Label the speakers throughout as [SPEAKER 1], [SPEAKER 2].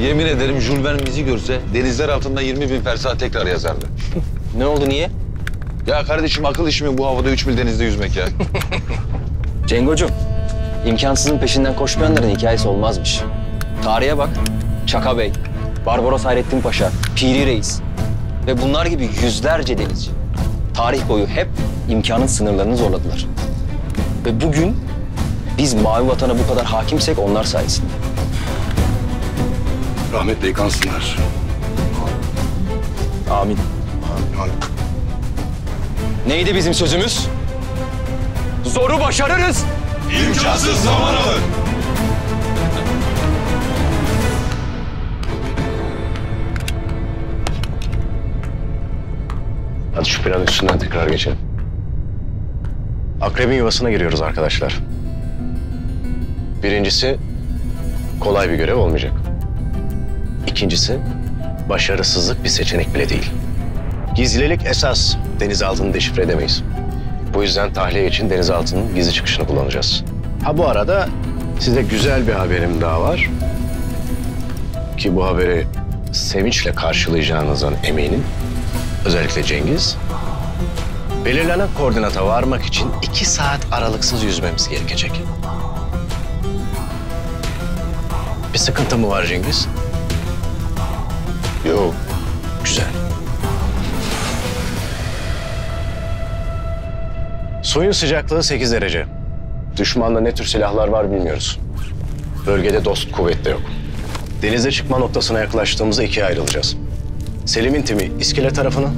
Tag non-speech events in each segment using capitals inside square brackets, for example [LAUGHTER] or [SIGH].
[SPEAKER 1] Yemin ederim Jules Verne bizi görse denizler altında 20 bin fersah tekrar yazardı. [LAUGHS]
[SPEAKER 2] Ne oldu niye?
[SPEAKER 1] Ya kardeşim akıl işi mi bu havada 3 mil denizde yüzmek ya? [LAUGHS]
[SPEAKER 2] Cengocuğum, imkansızın peşinden koşmayanların hikayesi olmazmış. Tarihe bak. Çaka Bey, Barbaros Hayrettin Paşa, Piri Reis ve bunlar gibi yüzlerce denizci. Tarih boyu hep imkanın sınırlarını zorladılar. Ve bugün biz mavi vatana bu kadar hakimsek onlar sayesinde.
[SPEAKER 3] Rahmetle yıkansınlar.
[SPEAKER 2] Amin. Neydi bizim sözümüz? Zoru başarırız.
[SPEAKER 3] İmkansız zaman alır.
[SPEAKER 4] Hadi şu planın üstünden tekrar geçelim. Akrebin yuvasına giriyoruz arkadaşlar. Birincisi kolay bir görev olmayacak. İkincisi başarısızlık bir seçenek bile değil. Gizlilik esas. Denizaltını deşifre edemeyiz. Bu yüzden tahliye için denizaltının gizli çıkışını kullanacağız. Ha bu arada size güzel bir haberim daha var. Ki bu haberi sevinçle karşılayacağınızdan eminim. Özellikle Cengiz. Belirlenen koordinata varmak için iki saat aralıksız yüzmemiz gerekecek. Bir sıkıntı mı var Cengiz? Yok. Güzel. Suyun sıcaklığı 8 derece. Düşmanda ne tür silahlar var bilmiyoruz. Bölgede dost kuvvet de yok. Denize çıkma noktasına yaklaştığımızda ikiye ayrılacağız. Selim'in timi iskele tarafını,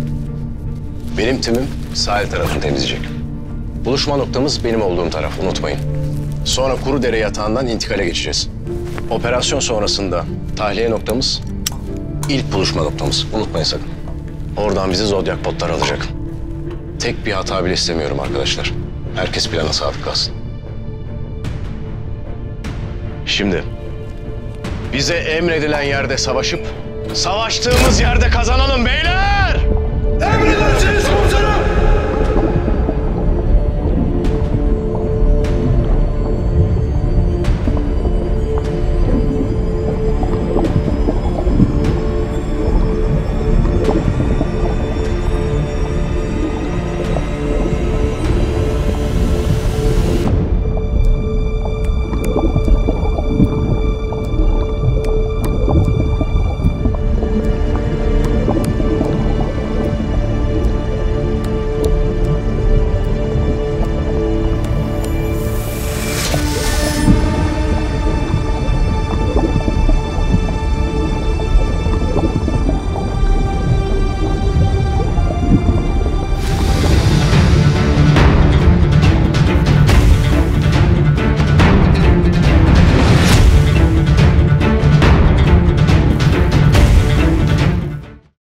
[SPEAKER 4] benim timim sahil tarafını temizleyecek. Buluşma noktamız benim olduğum taraf, unutmayın. Sonra kuru dere yatağından intikale geçeceğiz. Operasyon sonrasında tahliye noktamız ilk buluşma noktamız. Unutmayın sakın. Oradan bizi Zodyak botlar alacak. Tek bir hata bile istemiyorum arkadaşlar. Herkes plana sadık kalsın. Şimdi bize emredilen yerde savaşıp savaştığımız yerde kazanalım beyler!
[SPEAKER 3] Emredersiniz komutanım.